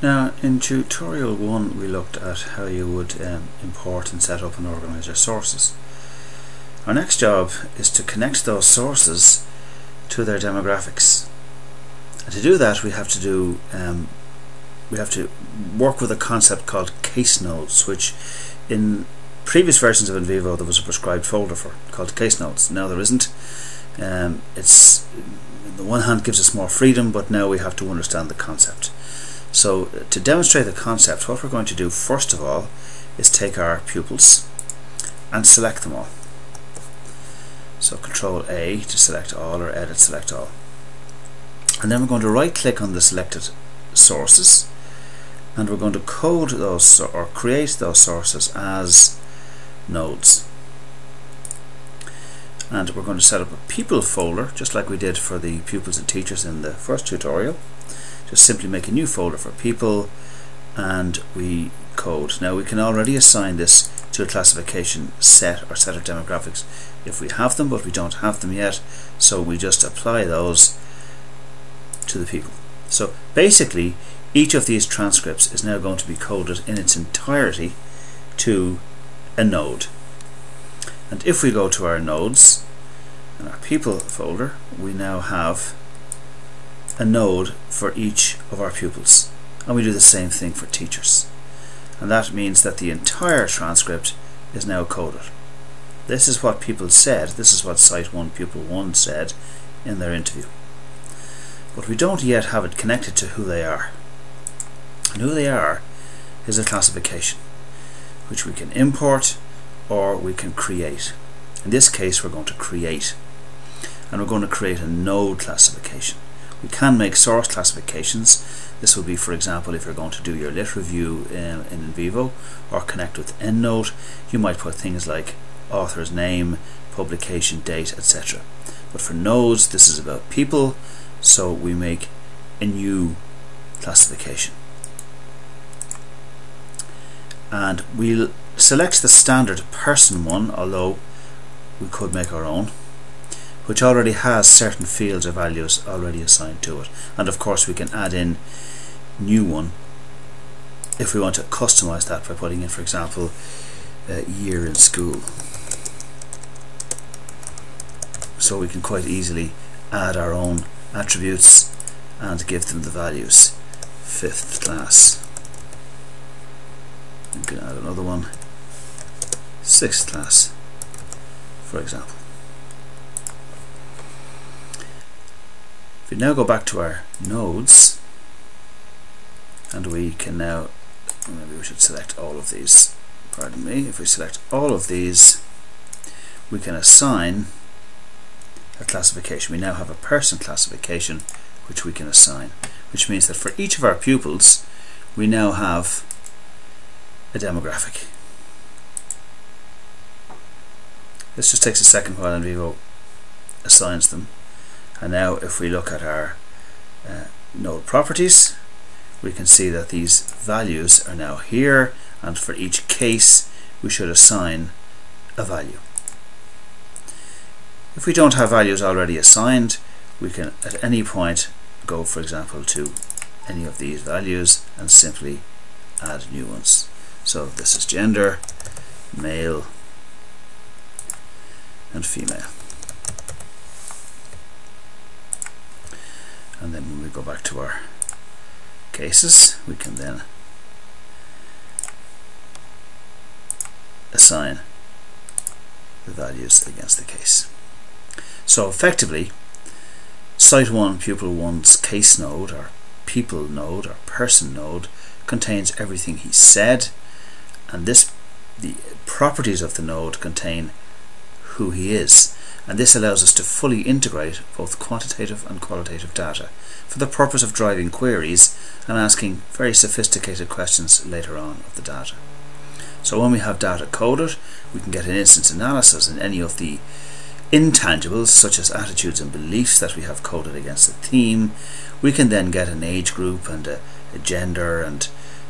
Now in tutorial 1 we looked at how you would um, import and set up and organize your sources. Our next job is to connect those sources to their demographics. And to do that we have to do um, we have to work with a concept called case nodes which in previous versions of NVivo there was a prescribed folder for called case nodes. Now there isn't. Um, it's on the one hand gives us more freedom but now we have to understand the concept. So to demonstrate the concept what we're going to do first of all is take our pupils and select them all. So control A to select all or edit select all. And then we're going to right click on the selected sources and we're going to code those or create those sources as nodes and we're going to set up a people folder just like we did for the pupils and teachers in the first tutorial just simply make a new folder for people and we code. Now we can already assign this to a classification set or set of demographics if we have them but we don't have them yet so we just apply those to the people. So basically each of these transcripts is now going to be coded in its entirety to a node. And if we go to our nodes and our people folder we now have a node for each of our pupils. And we do the same thing for teachers. And that means that the entire transcript is now coded. This is what people said. This is what site 1 pupil 1 said in their interview. But we don't yet have it connected to who they are. And who they are is a classification which we can import or we can create. In this case we're going to create. And we're going to create a node classification. We can make source classifications. This will be for example if you're going to do your lit review uh, in, in NVivo or connect with EndNote you might put things like author's name, publication date etc. But for nodes this is about people so we make a new classification and we'll select the standard person one although we could make our own which already has certain fields or values already assigned to it. And of course we can add in new one if we want to customize that by putting in for example year in school. So we can quite easily add our own attributes and give them the values fifth class. We can add another one sixth class for example if we now go back to our nodes and we can now maybe we should select all of these. Pardon me if we select all of these we can assign a classification. We now have a person classification which we can assign which means that for each of our pupils we now have a demographic. This just takes a second while NVivo assigns them and now if we look at our uh, node properties we can see that these values are now here and for each case we should assign a value. If we don't have values already assigned we can at any point go for example to any of these values and simply add new ones. So this is gender, male and female. And then when we go back to our cases, we can then assign the values against the case. So effectively, Site 1 Pupil 1's case node or people node or person node contains everything he said and this the properties of the node contain who he is and this allows us to fully integrate both quantitative and qualitative data for the purpose of driving queries and asking very sophisticated questions later on of the data. So when we have data coded we can get an instance analysis in any of the intangibles such as attitudes and beliefs that we have coded against a theme. We can then get an age group and a, a gender and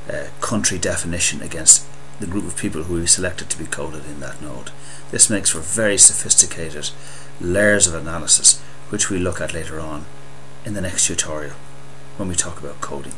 a country definition against the group of people who we selected to be coded in that node. This makes for very sophisticated layers of analysis which we look at later on in the next tutorial when we talk about coding.